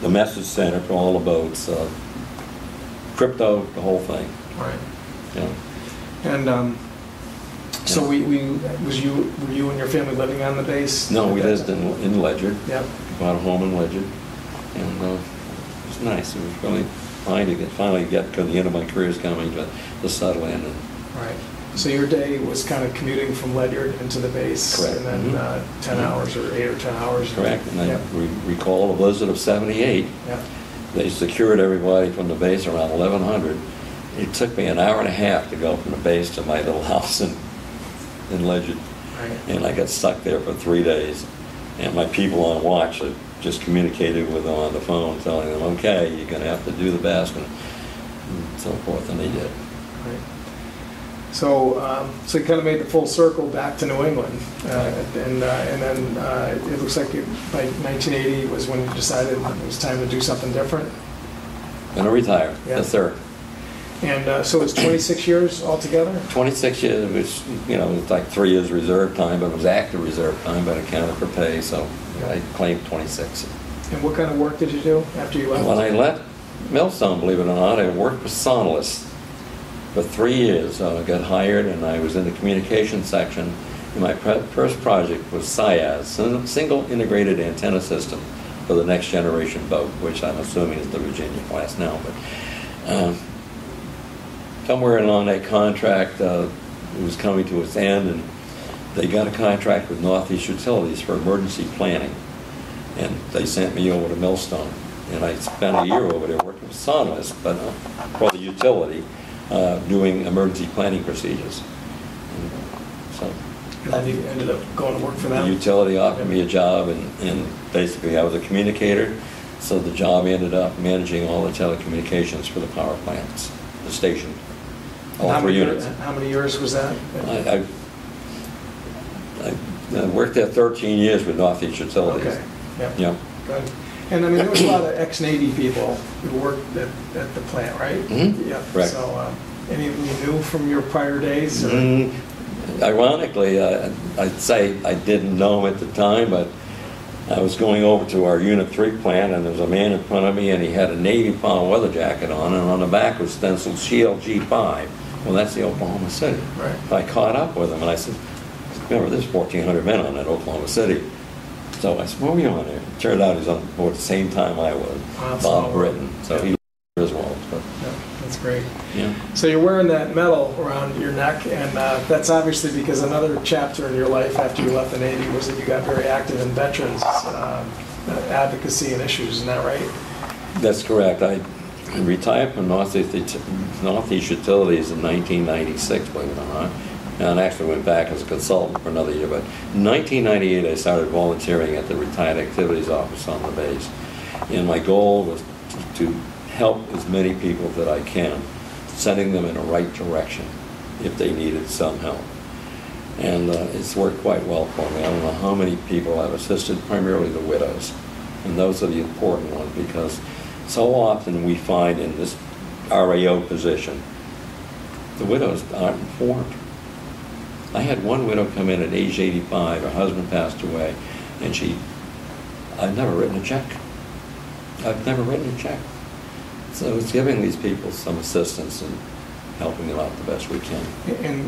the message center for all the boats, uh, crypto, the whole thing. Right. Know. And um, so Yeah. we, we, was you, were you and your family living on the base? No, we lived in, in Ledyard. Yep, bought a home in Ledyard, and uh, it was nice. It was really fine to get, finally get, because the end of my career is coming, to, to settle in. And right. So your day was kind of commuting from Ledyard into the base? Correct. And then Mhm. uh, 10 Mhm. hours or eight or 10 hours? correct, and I Yep, re- recall the blizzard of '78. yep. They secured everybody from the base around 1100. It took me an hour and a half to go from the base to my little house in, in Ledyard, Right. and I got stuck there for three days. And my people on watch had just communicated with them on the phone, telling them, okay, you're gonna have to do the best, and and so forth, and they did. Right. So, um, so you kind of made the full circle back to New England, uh, and uh, and then uh, it looks like it, by 1980 was when you decided it was time to do something different. Gonna retire, Yeah. yes, sir. And uh, so it's 26 years altogether. 26 years, which, you know, it's like three years reserve time, but it was active reserve time, but accounted for pay, so I claimed 26. And what kind of work did you do after you left? When I left Millstone, believe it or not, I worked with Sonalysts for three years. Uh, I got hired and I was in the communication section. And my pre- first project was SIAS, Sin- Single Integrated Antenna System for the next generation boat, which I'm assuming is the Virginia class now. But um, somewhere along that contract, uh, it was coming to its end, and they got a contract with Northeast Utilities for emergency planning. And they sent me over to Millstone. And I spent a year over there working with Sonalysts, but uh, for the utility, uh, doing emergency planning procedures. And So And you ended up going to work for that? the utility offered me a job, and, and basically I was a communicator. So the job ended up managing all the telecommunications for the power plants, the station, all how three many- units. How many years was that? I, I, I- worked there 13 years with Northeast Utilities. Okay. yeah. Yeah. Good. And I mean, there was a lot of ex-Navy people who worked at, at the plant, right? Mhm. Yeah. Correct. So, um, any of you knew from your prior days? Mm, Ironically, uh, I'd say I didn't know at the time, but I was going over to our Unit 3 plant, and there was a man in front of me, and he had a Navy palm weather jacket on, and on the back was stenciled CLG-5. Well, that's the Oklahoma City. Right. I caught up with him, and I said, remember, there's 1,400 men on that Oklahoma City. So I said, what were you on there? Turned out he was on board the same time I was, Wow, Bob. Britton. So he was as well, but, Yeah, that's great. yeah. So you're wearing that medal around your neck, and uh, that's obviously because another chapter in your life after you left the Navy was that you got very active in veterans um, advocacy and issues, isn't that right? That's correct. I retired from Northeast Northeast Utilities in 1996, believe it or not, and actually went back as a consultant for another year. But in 1998, I started volunteering at the Retired Activities Office on the base, and my goal was to help as many people that I can, sending them in the right direction if they needed some help. And uh, it's worked quite well for me. I don't know how many people I've assisted, primarily the widows. And those are the important ones because so often we find in this RAO position, the widows aren't informed. I had one widow come in at age 85, her husband passed away, and she, I've never written a check. I've never written a check. So it's giving these people some assistance and helping them out the best we can. And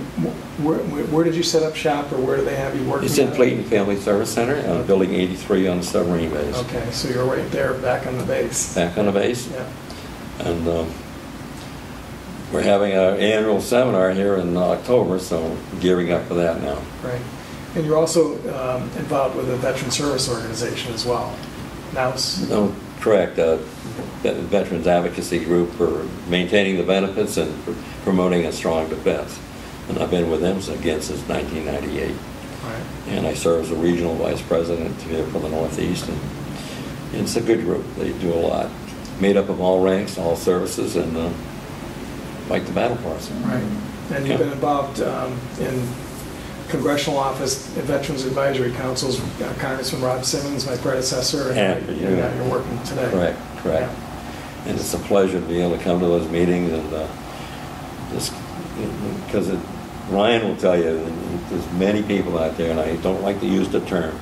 where, where did you set up shop, or where do they have you working? It's in at? Clayton Family Service Center, uh, Building 83 on the submarine base. Okay, so you're right there, back on the base. Back on the base, Yeah, and um, we're having our annual seminar here in October, so gearing up for that now. right. And you're also um, involved with a veteran service organization as well. Now, it's- No, correct, uh, Veterans Advocacy Group for maintaining the benefits and for promoting a strong defense. And I've been with them again since 1998. right. And I serve as a regional vice president here for the Northeast, and it's a good group. They do a lot. Made up of all ranks, all services, and uh, fight the battle for us. Right. And you've been involved um, in congressional office, Veterans Advisory Councils, uh, Congressman Rob Simmons, my predecessor, and And you. and now you're working today. Correct, correct. And it's a pleasure to be able to come to those meetings and uh, just, because it, Ryan will tell you, there's many people out there, and I don't like to use the term,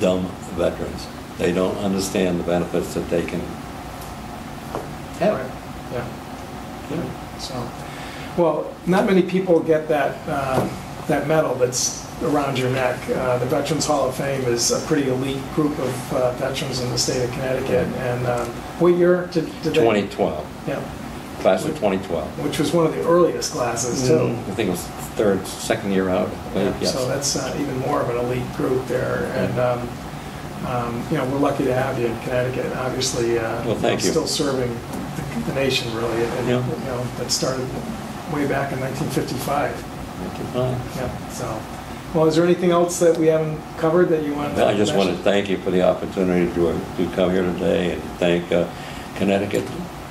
dumb veterans. They don't understand the benefits that they can Right. have. Yeah. Yeah. So, well, not many people get that, uh, that medal that's around your neck. Uh, The Veterans Hall of Fame is a pretty elite group of uh, veterans in the state of Connecticut. And um, what year did did they? 2012, Yeah, class of 2012. which was one of the earliest classes, too. I think it was third, second year out, believe, yes. So that's uh, even more of an elite group there. And, um, um, you know, we're lucky to have you in Connecticut, obviously. uh, Well, thank you. Still serving the- the nation, really. And, Yeah. you know, that started way back in 1955. Thank you. Fine. Yeah, so, well, is there anything else that we haven't covered that you want to I just want to thank you for the opportunity to, to come here today and thank uh, Connecticut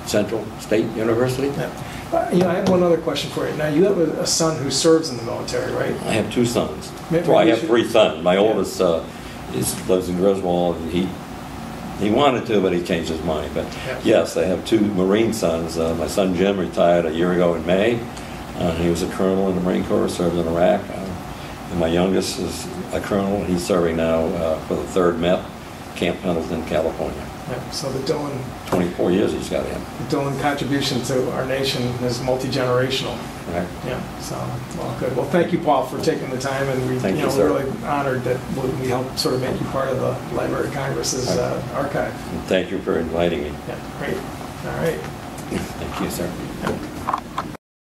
Central State University. Yeah. Uh, You know, I have one other question for you. Now, you have a a son who serves in the military, right? I have two sons. Maybe Well, I have should- three sons. My Yeah. oldest uh, is, lives in Griswold, and he, he wanted to, but he changed his mind. But Yeah. yes, I have two Marine sons. Uh, My son Jim retired a year ago in May. Uh, He was a colonel in the Marine Corps, served in Iraq. My youngest is a colonel. He's serving now uh, for the 3rd MEF, Camp Pendleton, California. Yeah, So the Dillon, 24 years he's got in, the Dillon contribution to our nation is multi-generational. right? Yeah, so, well, good. Well, thank you, Paul, for taking the time, and we, Thank you you, know, sir. we're really honored that we we helped sort of make you part of the Library of Congress's uh, archive. And Thank you for inviting me. Yeah, great. All right. Thank you, sir. Yeah.